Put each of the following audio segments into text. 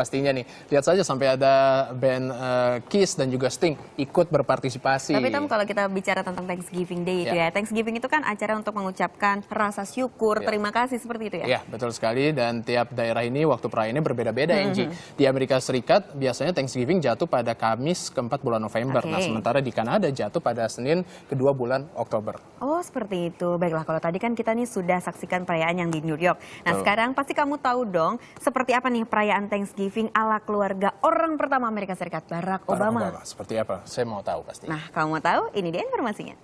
pastinya nih. Lihat saja sampai ada band uh, Kiss dan juga Sting ikut berpartisipasi. Tapi Tom kalau kita bicara tentang Thanksgiving Day itu ya. ya, Thanksgiving itu kan acara untuk mengucapkan rasa syukur, ya. terima kasih seperti itu ya. Ya, betul sekali dan tiap daerah ini waktu perayaannya berbeda-beda, mm -hmm. Di Amerika Serikat biasanya Thanksgiving jatuh pada Kamis keempat bulan November. Okay. Nah, sementara di Kanada jatuh pada Senin kedua bulan Oktober. Oh, seperti itu. Baiklah, kalau tadi kan kita nih sudah saksikan perayaan yang di New York. Nah, oh. sekarang pasti kamu tahu dong seperti apa nih perayaan Thanksgiving ala keluarga orang pertama Amerika Serikat, Barack, Barack Obama. Obama. Seperti apa? Saya mau tahu pasti. Nah, kamu mau tahu? Ini dia informasinya.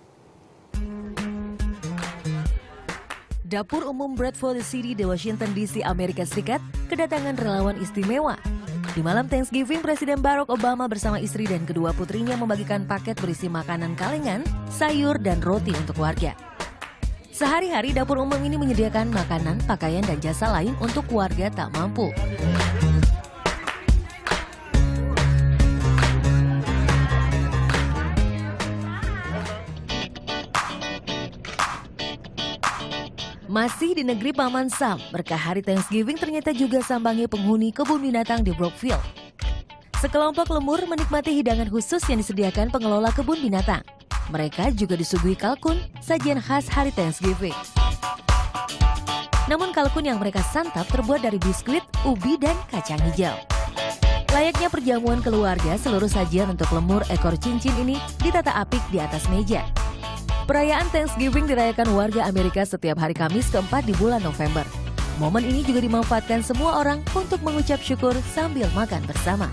Dapur Umum Bradford City di Washington DC, Amerika Serikat, kedatangan relawan istimewa. Di malam Thanksgiving, Presiden Barack Obama bersama istri dan kedua putrinya membagikan paket berisi makanan kalengan, sayur, dan roti untuk warga. Sehari-hari dapur umum ini menyediakan makanan, pakaian, dan jasa lain untuk warga tak mampu. Masih di negeri Paman Sam, berkah hari Thanksgiving ternyata juga sambangi penghuni kebun binatang di Brookfield. Sekelompok lemur menikmati hidangan khusus yang disediakan pengelola kebun binatang. Mereka juga disuguhi kalkun, sajian khas hari Thanksgiving. Namun kalkun yang mereka santap terbuat dari biskuit, ubi, dan kacang hijau. Layaknya perjamuan keluarga, seluruh sajian untuk lemur ekor cincin ini ditata apik di atas meja. Perayaan Thanksgiving dirayakan warga Amerika setiap hari Kamis keempat di bulan November. Momen ini juga dimanfaatkan semua orang untuk mengucap syukur sambil makan bersama.